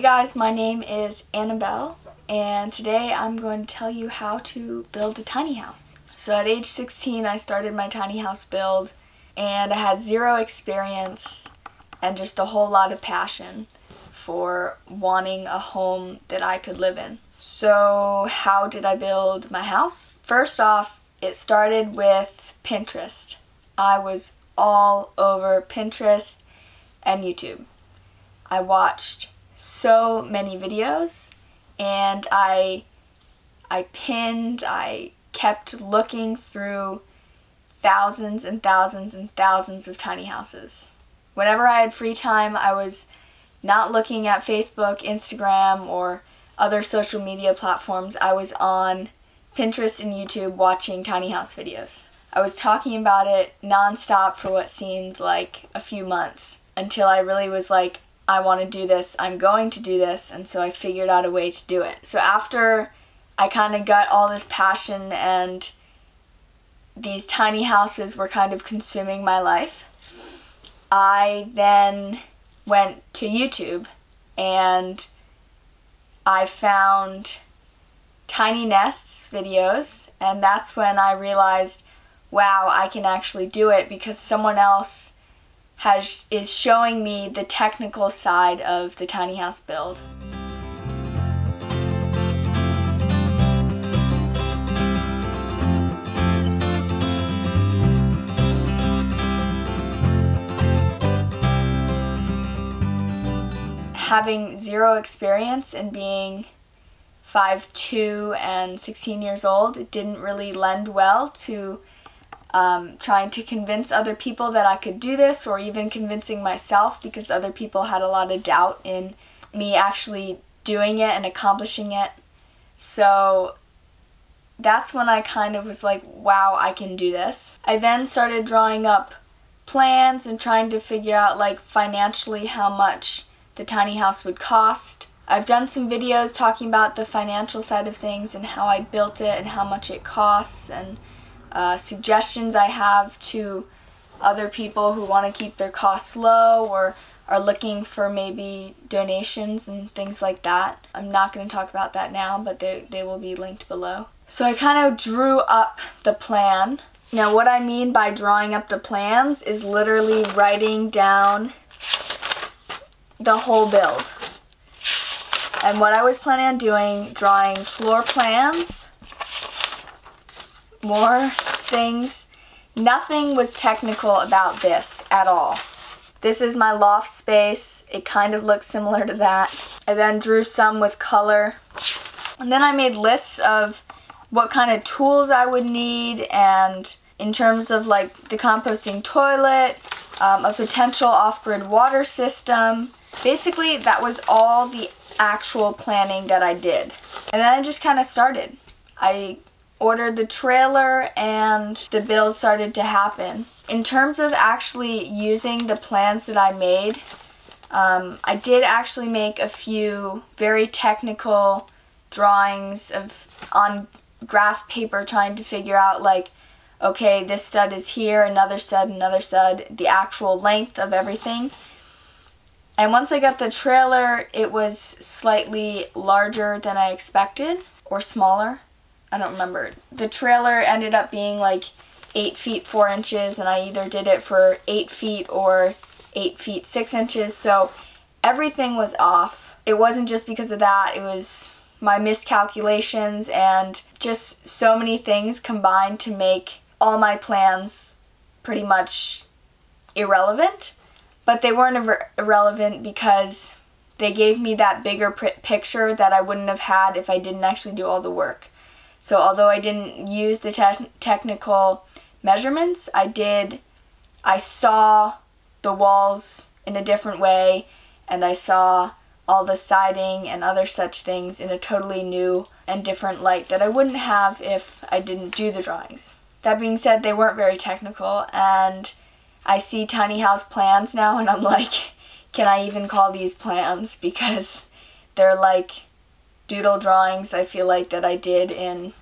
Hey guys, my name is Annabel and today I'm going to tell you how to build a tiny house. So at age 16 I started my tiny house build and I had zero experience and just a whole lot of passion for wanting a home that I could live in. So how did I build my house? First off, it started with Pinterest. I was all over Pinterest and YouTube. I watched so many videos and I I pinned, I kept looking through thousands and thousands and thousands of tiny houses. Whenever I had free time, I was not looking at Facebook, Instagram, or other social media platforms. I was on Pinterest and YouTube watching tiny house videos. I was talking about it nonstop for what seemed like a few months until I really was like, I want to do this, I'm going to do this, and so I figured out a way to do it. So after I kind of got all this passion and these tiny houses were kind of consuming my life, I then went to YouTube and I found tiny nests videos and that's when I realized wow I can actually do it because someone else has is showing me the technical side of the tiny house build. Having zero experience and being 5'2 and 16 years old, it didn't really lend well to um, trying to convince other people that I could do this or even convincing myself because other people had a lot of doubt in me actually doing it and accomplishing it. So that's when I kind of was like, wow, I can do this. I then started drawing up plans and trying to figure out like financially how much the tiny house would cost. I've done some videos talking about the financial side of things and how I built it and how much it costs and uh, suggestions I have to other people who want to keep their costs low or are looking for maybe donations and things like that. I'm not going to talk about that now, but they, they will be linked below. So I kind of drew up the plan. Now what I mean by drawing up the plans is literally writing down the whole build. And what I was planning on doing, drawing floor plans, more things. Nothing was technical about this at all. This is my loft space. It kind of looks similar to that. I then drew some with color. And then I made lists of what kind of tools I would need and in terms of like the composting toilet, um, a potential off-grid water system. Basically, that was all the actual planning that I did. And then I just kind of started. I ordered the trailer and the build started to happen. In terms of actually using the plans that I made, um, I did actually make a few very technical drawings of on graph paper trying to figure out like okay this stud is here another stud another stud the actual length of everything and once I got the trailer it was slightly larger than I expected or smaller I don't remember. The trailer ended up being like 8 feet 4 inches and I either did it for 8 feet or 8 feet 6 inches so everything was off. It wasn't just because of that, it was my miscalculations and just so many things combined to make all my plans pretty much irrelevant. But they weren't ir irrelevant because they gave me that bigger picture that I wouldn't have had if I didn't actually do all the work. So although I didn't use the te technical measurements, I did, I saw the walls in a different way and I saw all the siding and other such things in a totally new and different light that I wouldn't have if I didn't do the drawings. That being said, they weren't very technical and I see tiny house plans now and I'm like, can I even call these plans because they're like doodle drawings I feel like that I did in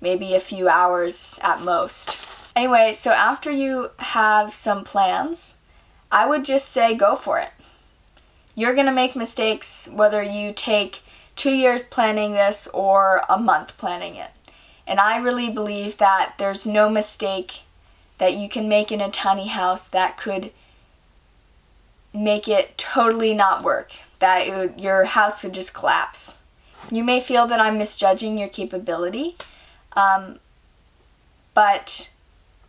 maybe a few hours at most. Anyway, so after you have some plans, I would just say go for it. You're going to make mistakes whether you take two years planning this or a month planning it. And I really believe that there's no mistake that you can make in a tiny house that could make it totally not work, that would, your house would just collapse. You may feel that I'm misjudging your capability, um, but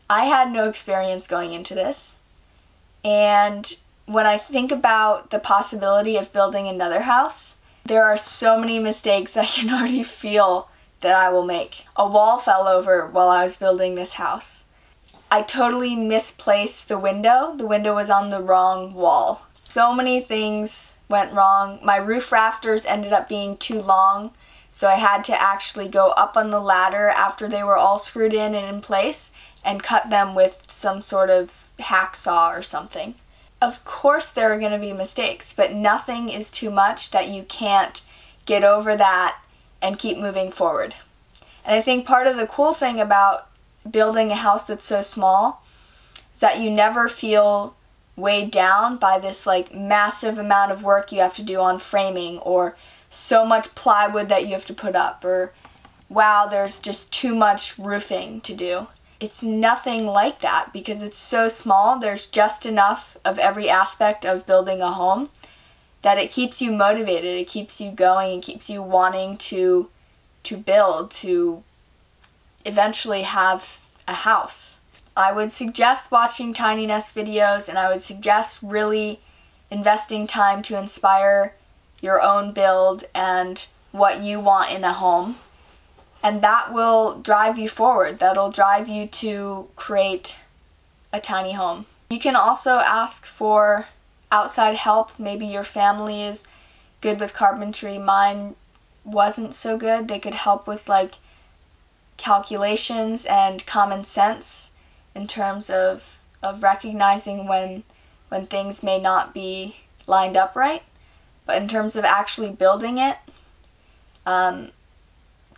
I had no experience going into this. And when I think about the possibility of building another house, there are so many mistakes I can already feel that I will make. A wall fell over while I was building this house. I totally misplaced the window. The window was on the wrong wall. So many things went wrong. My roof rafters ended up being too long, so I had to actually go up on the ladder after they were all screwed in and in place and cut them with some sort of hacksaw or something. Of course there are going to be mistakes, but nothing is too much that you can't get over that and keep moving forward. And I think part of the cool thing about building a house that's so small is that you never feel weighed down by this like massive amount of work you have to do on framing or so much plywood that you have to put up or wow there's just too much roofing to do. It's nothing like that because it's so small. There's just enough of every aspect of building a home that it keeps you motivated. It keeps you going. It keeps you wanting to to build to eventually have a house I would suggest watching Tiny Nest videos and I would suggest really investing time to inspire your own build and what you want in a home. And that will drive you forward. That'll drive you to create a tiny home. You can also ask for outside help. Maybe your family is good with carpentry. Mine wasn't so good. They could help with like calculations and common sense in terms of of recognizing when when things may not be lined up right, but in terms of actually building it, um,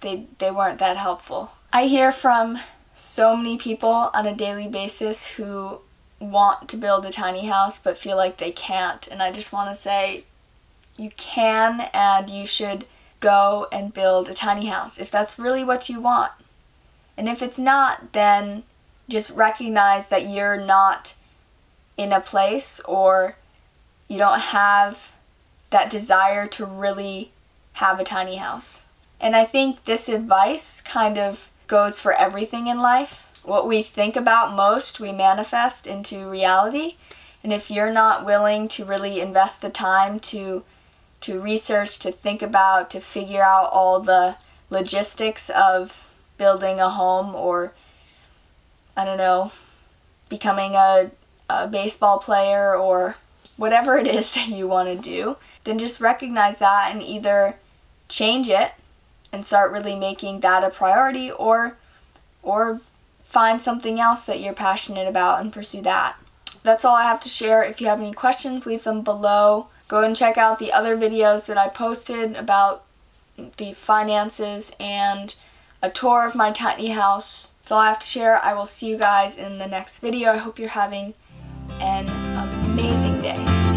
they they weren't that helpful. I hear from so many people on a daily basis who want to build a tiny house but feel like they can't, and I just want to say you can and you should go and build a tiny house if that's really what you want. And if it's not, then just recognize that you're not in a place or you don't have that desire to really have a tiny house. And I think this advice kind of goes for everything in life. What we think about most, we manifest into reality. And if you're not willing to really invest the time to to research, to think about, to figure out all the logistics of building a home or I don't know, becoming a, a baseball player or whatever it is that you want to do, then just recognize that and either change it and start really making that a priority or or find something else that you're passionate about and pursue that. That's all I have to share. If you have any questions, leave them below. Go and check out the other videos that I posted about the finances and a tour of my tiny house that's all I have to share. I will see you guys in the next video. I hope you're having an amazing day.